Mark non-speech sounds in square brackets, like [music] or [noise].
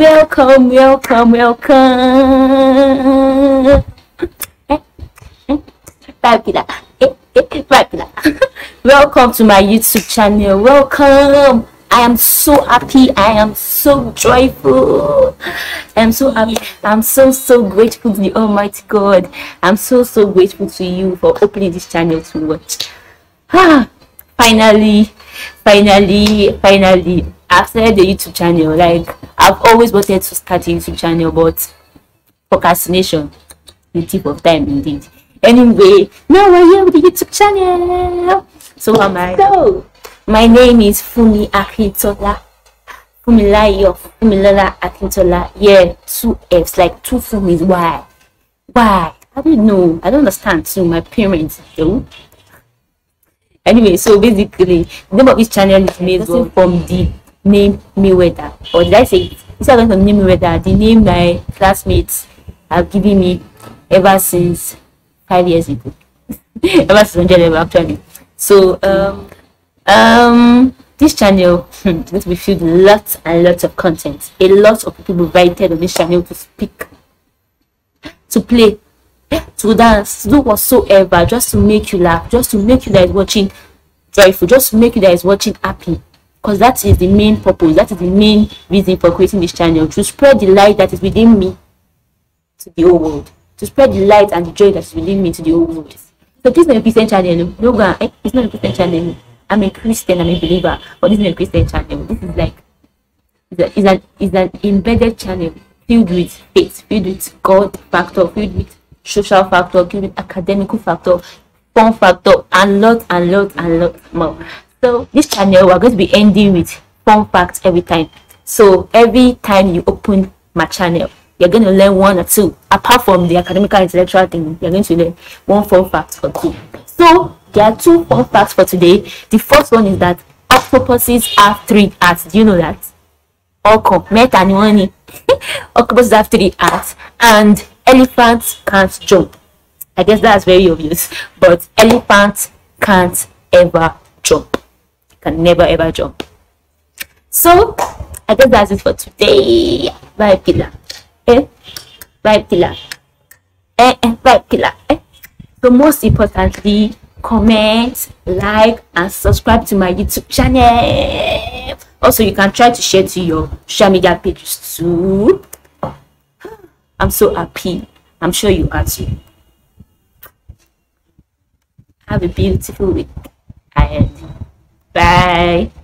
welcome, welcome, welcome. Welcome to my YouTube channel. Welcome. I am so happy. I am so joyful. I am so happy. I'm so so grateful to the Almighty God. I'm so so grateful to you for opening this channel to watch. Ah, finally, finally, finally. Started the YouTube channel. Like I've always wanted to start a YouTube channel, but procrastination, the tip of time indeed. Anyway, now we're here with the YouTube channel. So um, am I. So my name is Fumi Akintola. Fumilayo Fumilola Akintola. Yeah, two F's, like two Fumis. Why? Why? I don't know. I don't understand So My parents do. Anyway, so basically, the name of this channel is made from the name Mayweather. Or did I say? Instead of the name Mayweather, the name my classmates have given me ever since five years ago. [laughs] ever since 100 level, actually. So, um, um this channel [laughs] is going to be filled with lots and lots of content a lot of people invited on this channel to speak to play to dance to do whatsoever just to make you laugh just to make you that is watching joyful just to make you that is watching happy because that is the main purpose that is the main reason for creating this channel to spread the light that is within me to the whole world. To spread the light and the joy that is within me to the whole world. So this is not a christian channel no. Eh, it's not a christian channel. I'm a Christian, I'm a believer, but this is a Christian channel. This is like it's, an it's an embedded channel filled with faith, filled with God factor, filled with social factor, filled with academic factor, fun factor, and lot and lot and lot more. So this channel we're going to be ending with fun facts every time. So every time you open my channel, you're going to learn one or two. Apart from the academic and intellectual thing, you're going to learn one fun fact or two. So there are two fun facts for today. The first one is that octopuses have three hearts. Do you know that? Ni wani. [laughs] Octopuses have three hearts, and elephants can't jump. I guess that's very obvious, but elephants can't ever jump. Can never ever jump. So I guess that's it for today. Bye, Pila. Eh? Bye, Pila. Eh, eh, bye, Pila. Eh? So most importantly, comment like and subscribe to my youtube channel also you can try to share to your social media pages too [sighs] i'm so happy i'm sure you are too have a beautiful week 拜。